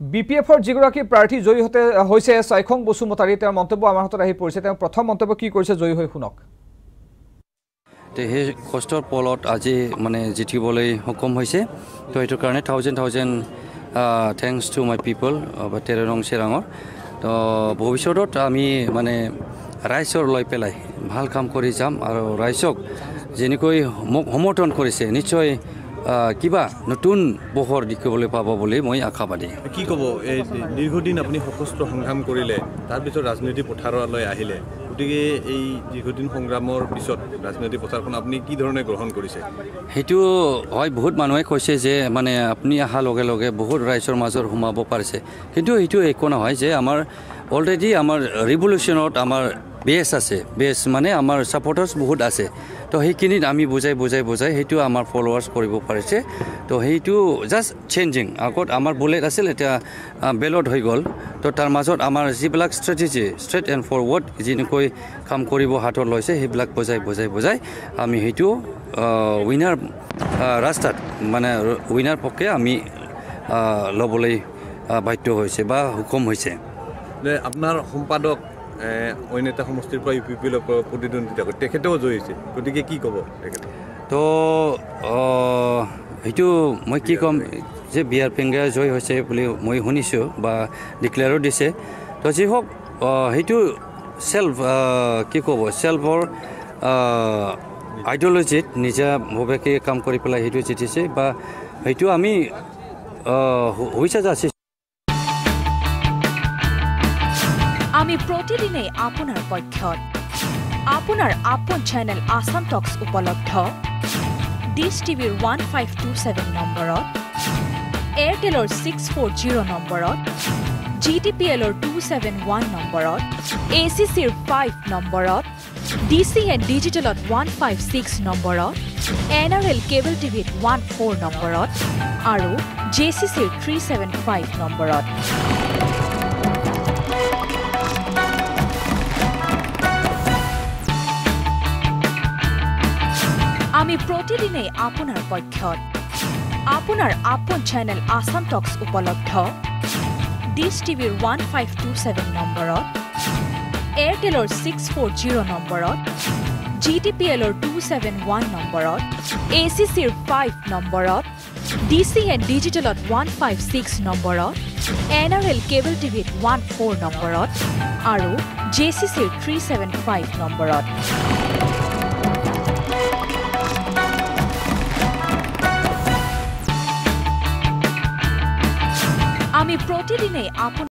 B P এফৰ যিগৰাকী প্ৰাৰ্থী জয়ী হতে হৈছে ছয়খং বসুমতাৰী তেওঁৰ মন্তব্য আমাৰ হাতত আহি পৰিছে। তেওঁ প্ৰথম মন্তব্য কি কৰিছে জয়ী হৈ শুনক। সেই কষ্টৰ ফলত আজি মানে জিতিবলৈ সক্ষম হৈছে। তো সেইটো কাৰণে thousand thousand thanks to my people their চিৰাঙৰ। তো ভৱিষ্যতত আমি মানে ৰাইজৰ লৈ পেলাই ভাল কাম কৰি যাম আৰু ৰাইজক যেনেকৈ মোক সমৰ্থন কৰিছে নিশ্চয় কিবা নতুন পোহৰ দেখিবলৈ পাব বুলি মই আশাবাদী কি ক'ব এই দীৰ্ঘদিন আপুনি সশস্ত্ৰ সংগ্ৰাম কৰিলে তাৰপিছত ৰাজনৈতিক পথাৰলৈ আহিলে গতিকে এই দীৰ্ঘদিন সংগ্ৰামৰ পিছত ৰাজনৈতিক পথাৰখন আপুনি কি ধৰণে গ্ৰহণ কৰিছে? সেইটো হয় বহুত মানুহে কৈছে যে মানে আপুনি অহাৰ লগে লগে বহুত ৰাইজৰ মাজত সোমাব পাৰিছে। কিন্তু সেইটো একো নহয় যে আমাৰ অলৰেডি আমাৰ ৰিভলিউশ্যনত আমাৰ বেছ আছে বেছ মানে আমাৰ ছাপৰ্টাৰ্ছ বহুত আছে। তো সেইখিনিত আমি বুজাই বুজাই বুজাই সেইটো আমাৰ ফলোৱাৰ্ছ কৰিব পাৰিছে। তো সেইটো জাষ্ট চেঞ্জিং আগত আমাৰ বুলেট আছিল এতিয়া বেলট হৈ গ'ল। তো তাৰ মাজত আমাৰ যিবিলাক ষ্ট্ৰেটেজি ষ্ট্ৰেট এণ্ড ফৰৱাৰ্ড যেনেকৈ কাম কৰিব হাতত লৈছে সেইবিলাক বুজাই বুজাই বুজাই আমি সেইটো উইনাৰ ৰাস্তাত মানে উইনাৰ পক্ষে আমি ল'বলৈ বাধ্য হৈছে বা হুকুম হৈছে। আপোনাৰ সম্পাদক অইন এটা সমষ্টিৰ পৰা ইউ পি পি এলৰ পৰা প্ৰতিদ্বন্দ্বিতা কৰে। তেখেতেও জয়ী হৈছে। গতিকে কি ক'ব তেখেতে? তো সেইটো মই কি ক'ম যে বি আৰ পিংগা জয় হৈছে বুলি মই শুনিছোঁ বা ডিক্লেয়াৰো দিছে। তো যি হওক সেইটো চেল্ফ কি ক'ব চেল্ফৰ আইডিঅ'লজিত নিজাভাৱে কাম কৰি পেলাই সেইটো জিতিছে বা সেইটো আমি হৈছে যাচ্ছি আমি প্ৰতিদিনে আপোনাৰ পক্ষত। আপোনাৰ আপোন চেনেল আছাম টক্স উপলব্ধ। ডিছ টিভিৰ ওৱান ফাইভ টু ছেভেন নম্বৰত। এয়াৰটেলৰ ছিক্স ফ'ৰ জিৰ' নম্বৰত। জি টি পি এলৰ টু ছেভেন ওৱান নম্বৰত। এ চি চিৰ ফাইভ নম্বৰত। ডি চি এন ডিজিটেলত ওৱান ফাইভ ছিক্স নম্বৰত। এন আৰ এল কেবল টিভিত ওৱান ফ'ৰ নম্বৰত। আৰু জে চি চিৰ থ্ৰী ছেভেন ফাইভ নম্বৰত। আমি প্ৰতিদিনে আপোনাৰ পক্ষত। আপোনাৰ আপোন চেনেল আছাম টক্স উপলব্ধ। ডিছ টিভিৰ ওৱান ফাইভ টু ছেভেন নম্বৰত। এয়াৰটেলৰ ছিক্স ফ'ৰ জিৰ' নম্বৰত। জি টি পি এলৰ টু ছেভেন ওৱান নম্বৰত। এ চি চিৰ ফাইভ নম্বৰত। ডি চি এন ডিজিটেলত ওৱান ফাইভ ছিক্স নম্বৰত। এন আৰ এল কেবল টিভিত ওৱান ফ'ৰ নম্বৰত। আৰু জে চি চিৰ থ্ৰী ছেভেন ফাইভ নম্বৰত। আমি প্ৰতিদিনে আপোন